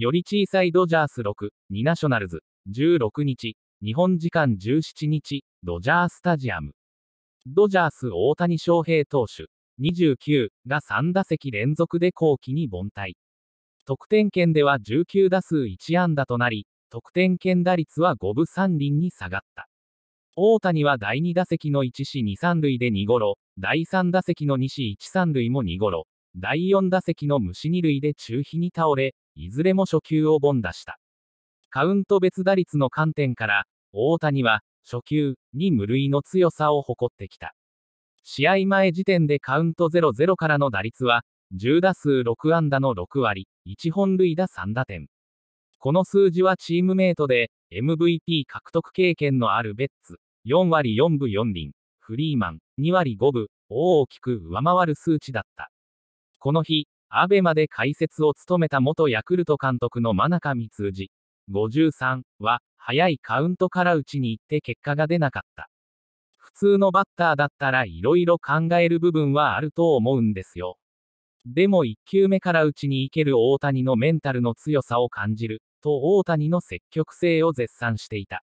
より小さいドジャース6、2ナショナルズ、16日、日本時間17日、ドジャースタジアム。ドジャース大谷翔平投手、29が3打席連続で後期に凡退。得点圏では19打数1安打となり、得点圏打率は5分3厘に下がった。大谷は第2打席の1死2、3塁で2ゴロ、第3打席の2死1、3塁も2ゴロ、第4打席の虫2塁で中飛に倒れ、いずれも初球を凡打した。カウント別打率の観点から、大谷は、初球に無類の強さを誇ってきた。試合前時点でカウント0-0からの打率は、10打数6安打の6割、1本塁打3打点。この数字はチームメイトで、MVP 獲得経験のあるベッツ、4割4分4厘、フリーマン、2割5分、大きく上回る数値だった。この日、アベマで解説を務めた元ヤクルト監督の真中光氏、53は、早いカウントから打ちに行って結果が出なかった。普通のバッターだったら色々考える部分はあると思うんですよ。でも1球目から打ちに行ける大谷のメンタルの強さを感じる、と大谷の積極性を絶賛していた。